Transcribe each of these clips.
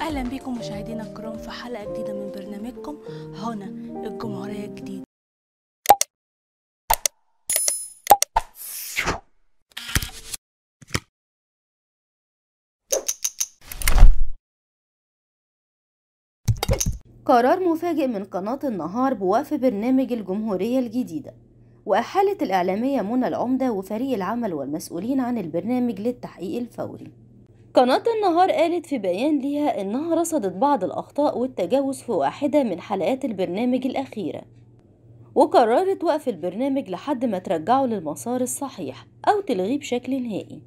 أهلا بكم مشاهدينا الكرام في حلقة جديدة من برنامجكم هنا الجمهورية الجديدة. قرار مفاجئ من قناة النهار بوقف برنامج الجمهورية الجديدة. وأحالت الإعلامية منى العمدة وفريق العمل والمسؤولين عن البرنامج للتحقيق الفوري. قناة النهار قالت في بيان ليها إنها رصدت بعض الأخطاء والتجاوز في واحدة من حلقات البرنامج الأخيرة وقررت وقف البرنامج لحد ما ترجعه للمسار الصحيح أو تلغيه بشكل نهائي.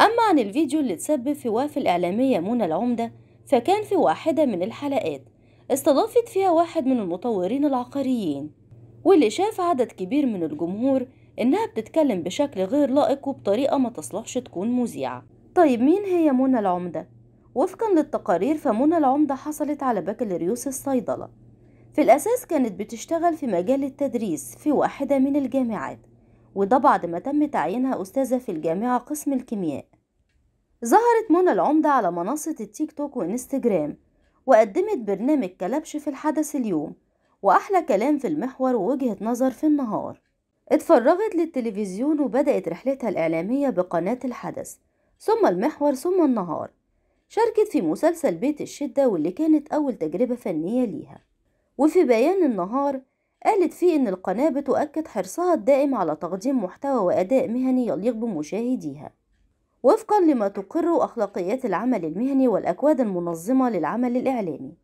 أما عن الفيديو اللي تسبب في وقف الإعلامية منى العمدة فكان في واحدة من الحلقات استضافت فيها واحد من المطورين العقاريين واللي شاف عدد كبير من الجمهور إنها بتتكلم بشكل غير لائق وبطريقة ما تصلحش تكون مذيعة. طيب مين هي منى العمدة؟ وفقا للتقارير فمنى العمدة حصلت على بكالوريوس الصيدلة. في الأساس كانت بتشتغل في مجال التدريس في واحدة من الجامعات وده بعد ما تم تعيينها أستاذة في الجامعة قسم الكيمياء. ظهرت منى العمدة على منصة التيك توك وإنستجرام وقدمت برنامج كلبش في الحدث اليوم وأحلى كلام في المحور ووجهة نظر في النهار. اتفرغت للتلفزيون وبدأت رحلتها الإعلامية بقناة الحدث. ثم المحور ثم النهار. شاركت في مسلسل بيت الشدة واللي كانت أول تجربة فنية ليها. وفي بيان النهار قالت فيه إن القناة بتؤكد حرصها الدائم على تقديم محتوى وأداء مهني يليق بمشاهديها. وفقا لما تقر أخلاقيات العمل المهني والأكواد المنظمة للعمل الإعلامي.